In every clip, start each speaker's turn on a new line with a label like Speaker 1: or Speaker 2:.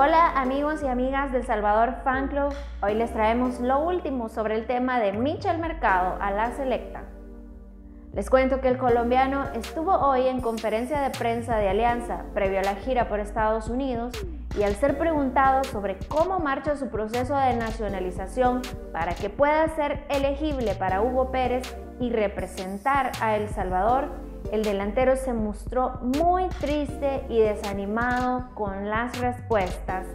Speaker 1: Hola amigos y amigas del Salvador Fan hoy les traemos lo último sobre el tema de Michel Mercado a la selecta. Les cuento que el colombiano estuvo hoy en conferencia de prensa de Alianza previo a la gira por Estados Unidos y al ser preguntado sobre cómo marcha su proceso de nacionalización para que pueda ser elegible para Hugo Pérez y representar a El Salvador, el delantero se mostró muy triste y desanimado con las respuestas.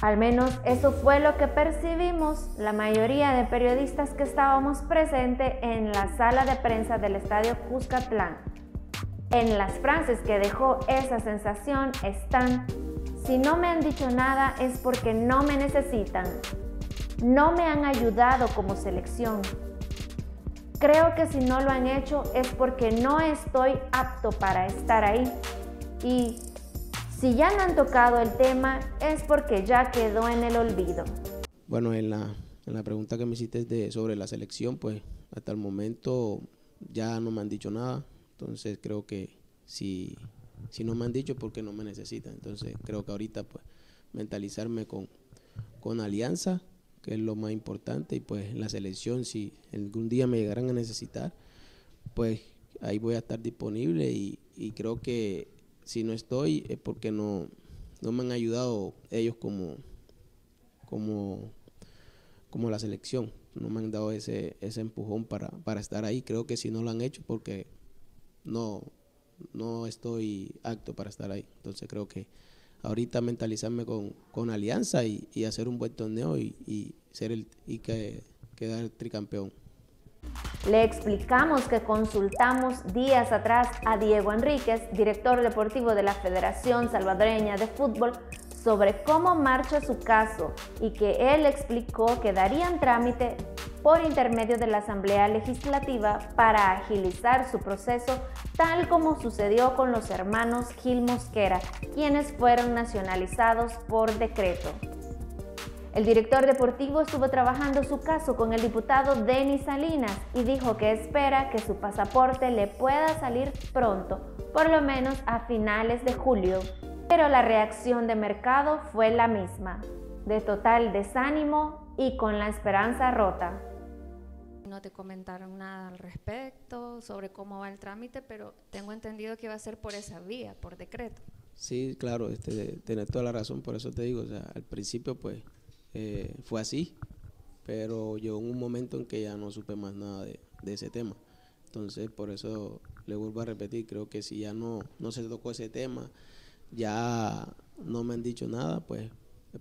Speaker 1: Al menos eso fue lo que percibimos la mayoría de periodistas que estábamos presentes en la sala de prensa del estadio Cuscatlán. En las frases que dejó esa sensación están, si no me han dicho nada es porque no me necesitan, no me han ayudado como selección, Creo que si no lo han hecho es porque no estoy apto para estar ahí. Y si ya no han tocado el tema es porque ya quedó en el olvido.
Speaker 2: Bueno, en la, en la pregunta que me hiciste de, sobre la selección, pues hasta el momento ya no me han dicho nada. Entonces creo que si, si no me han dicho porque no me necesitan. Entonces creo que ahorita pues mentalizarme con, con alianza que es lo más importante, y pues la selección, si algún día me llegaran a necesitar, pues ahí voy a estar disponible y, creo que si no estoy es porque no, no me han ayudado ellos como, como, como la selección, no me han dado ese, ese empujón para, para estar ahí, creo que si no lo han hecho porque no, no estoy apto para estar ahí, entonces creo que ahorita mentalizarme con, con Alianza y, y, hacer un buen torneo y, y ser el y que, quedar tricampeón.
Speaker 1: Le explicamos que consultamos días atrás a Diego Enríquez, director deportivo de la Federación Salvadoreña de Fútbol, sobre cómo marcha su caso y que él explicó que darían trámite por intermedio de la Asamblea Legislativa para agilizar su proceso, tal como sucedió con los hermanos Gil Mosquera, quienes fueron nacionalizados por decreto. El director deportivo estuvo trabajando su caso con el diputado Denis Salinas y dijo que espera que su pasaporte le pueda salir pronto, por lo menos a finales de julio. Pero la reacción de mercado fue la misma, de total desánimo y con la esperanza rota.
Speaker 3: No te comentaron nada al respecto sobre cómo va el trámite, pero tengo entendido que va a ser por esa vía, por decreto.
Speaker 2: Sí, claro, este, tener toda la razón, por eso te digo, o sea, al principio pues eh, fue así, pero llegó un momento en que ya no supe más nada de, ese tema. Entonces, por eso le vuelvo a repetir, creo que si ya no, no se tocó ese tema, ya no me han dicho nada, pues es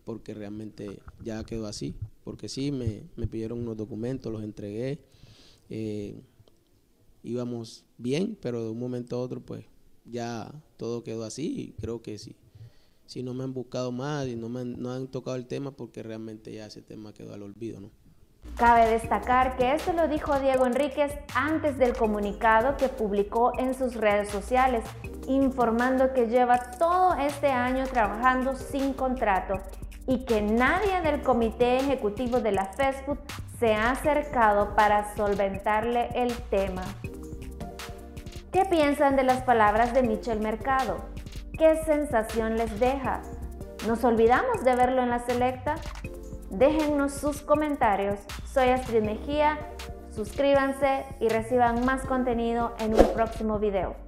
Speaker 2: porque realmente ya quedó así. Porque sí, me, me pidieron unos documentos, los entregué. Eh, íbamos bien, pero de un momento a otro, pues ya todo quedó así y creo que sí. Si no me han buscado más y no me no han tocado el tema, porque realmente ya ese tema quedó al olvido, ¿no?
Speaker 1: Cabe destacar que esto lo dijo Diego Enríquez antes del comunicado que publicó en sus redes sociales, informando que lleva todo este año trabajando sin contrato y que nadie del comité ejecutivo de la FESFUT se ha acercado para solventarle el tema. ¿Qué piensan de las palabras de Michel Mercado? ¿Qué sensación les deja? ¿Nos olvidamos de verlo en la selecta? Déjennos sus comentarios. Soy Astrid Mejía. Suscríbanse y reciban más contenido en un próximo video.